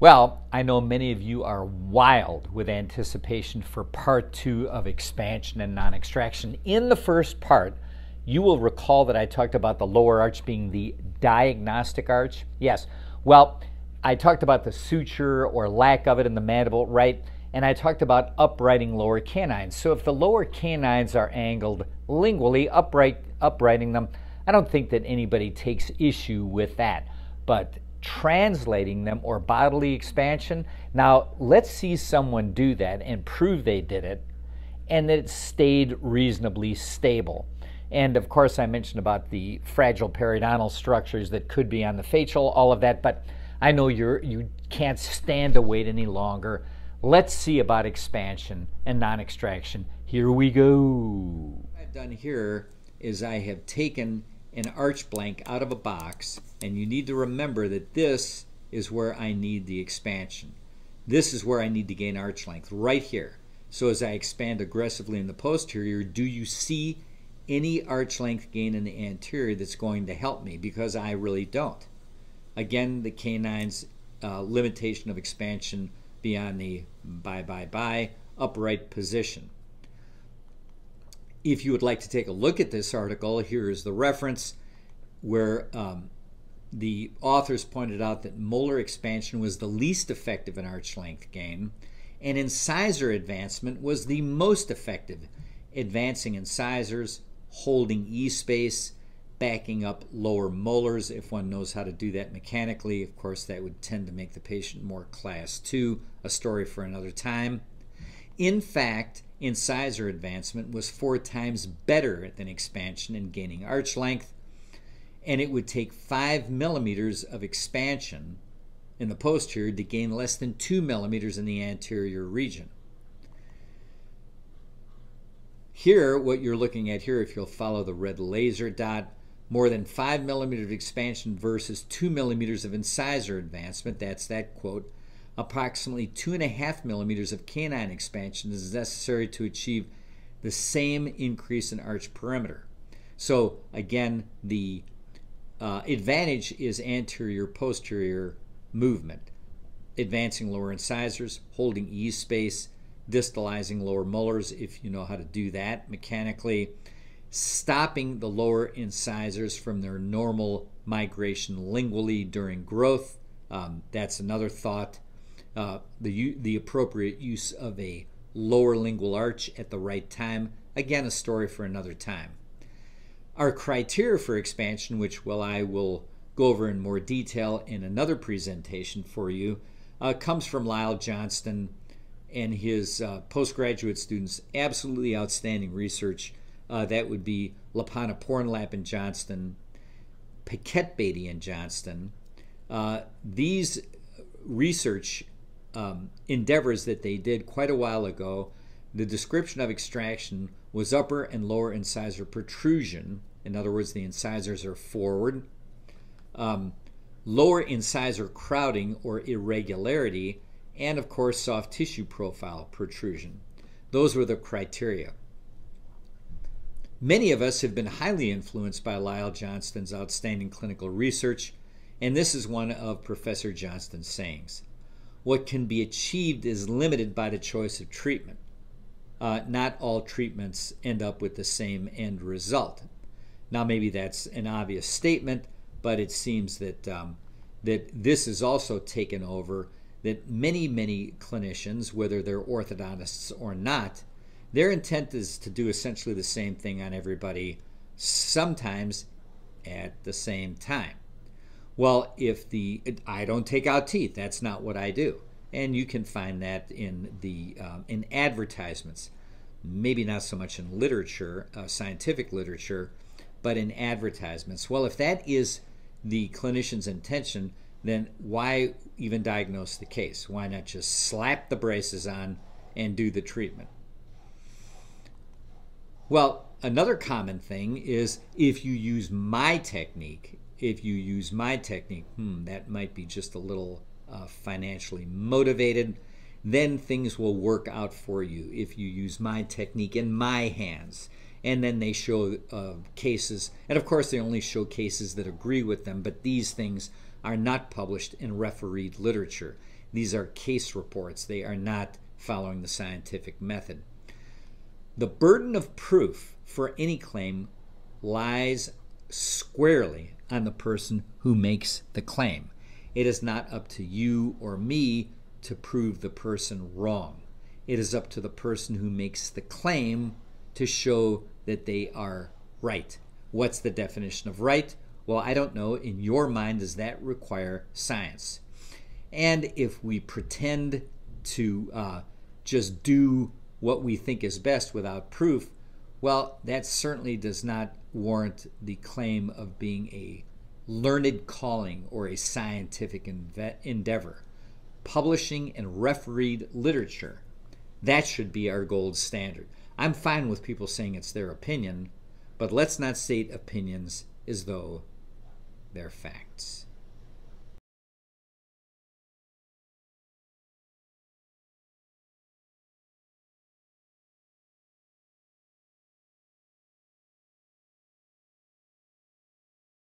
Well, I know many of you are wild with anticipation for part two of expansion and non extraction. In the first part, you will recall that I talked about the lower arch being the diagnostic arch. Yes, well, I talked about the suture or lack of it in the mandible, right? And I talked about uprighting lower canines. So if the lower canines are angled lingually, upright, uprighting them, I don't think that anybody takes issue with that. But translating them or bodily expansion. Now, let's see someone do that and prove they did it and that it stayed reasonably stable. And of course, I mentioned about the fragile periodontal structures that could be on the facial, all of that, but I know you're, you can't stand to wait any longer. Let's see about expansion and non extraction. Here we go. What I've done here is I have taken an arch blank out of a box and you need to remember that this is where I need the expansion. This is where I need to gain arch length, right here. So as I expand aggressively in the posterior, do you see any arch length gain in the anterior that's going to help me? Because I really don't. Again, the canine's uh, limitation of expansion beyond the bye bye bye upright position. If you would like to take a look at this article, here is the reference where um, the authors pointed out that molar expansion was the least effective in arch length gain, and incisor advancement was the most effective, advancing incisors, holding E space, backing up lower molars. If one knows how to do that mechanically, of course, that would tend to make the patient more class 2, a story for another time. In fact, incisor advancement was four times better than expansion in gaining arch length and it would take five millimeters of expansion in the posterior to gain less than two millimeters in the anterior region. Here, what you're looking at here, if you'll follow the red laser dot, more than five millimeters of expansion versus two millimeters of incisor advancement, that's that quote, approximately two and a half millimeters of canine expansion is necessary to achieve the same increase in arch perimeter. So again, the uh, advantage is anterior posterior movement, advancing lower incisors, holding E space, distalizing lower molars if you know how to do that mechanically, stopping the lower incisors from their normal migration lingually during growth. Um, that's another thought. Uh, the, the appropriate use of a lower lingual arch at the right time. Again, a story for another time. Our criteria for expansion, which well I will go over in more detail in another presentation for you, uh, comes from Lyle Johnston and his uh, postgraduate students. Absolutely outstanding research. Uh, that would be Luppanapornlarp and Johnston, Paquette Beattie and Johnston. Uh, these research um, endeavors that they did quite a while ago, the description of extraction was upper and lower incisor protrusion in other words, the incisors are forward. Um, lower incisor crowding or irregularity, and of course, soft tissue profile protrusion. Those were the criteria. Many of us have been highly influenced by Lyle Johnston's outstanding clinical research, and this is one of Professor Johnston's sayings. What can be achieved is limited by the choice of treatment. Uh, not all treatments end up with the same end result. Now, maybe that's an obvious statement, but it seems that um, that this is also taken over. That many, many clinicians, whether they're orthodontists or not, their intent is to do essentially the same thing on everybody, sometimes at the same time. Well, if the I don't take out teeth, that's not what I do, and you can find that in the um, in advertisements, maybe not so much in literature, uh, scientific literature but in advertisements. Well, if that is the clinician's intention, then why even diagnose the case? Why not just slap the braces on and do the treatment? Well, another common thing is if you use my technique, if you use my technique, hmm, that might be just a little uh, financially motivated, then things will work out for you if you use my technique in my hands and then they show uh, cases. And of course, they only show cases that agree with them, but these things are not published in refereed literature. These are case reports, they are not following the scientific method. The burden of proof for any claim lies squarely on the person who makes the claim. It is not up to you or me to prove the person wrong. It is up to the person who makes the claim to show that they are right. What's the definition of right? Well, I don't know. In your mind, does that require science? And if we pretend to uh, just do what we think is best without proof, well, that certainly does not warrant the claim of being a learned calling or a scientific endeavor. Publishing and refereed literature, that should be our gold standard. I'm fine with people saying it's their opinion, but let's not state opinions as though they're facts.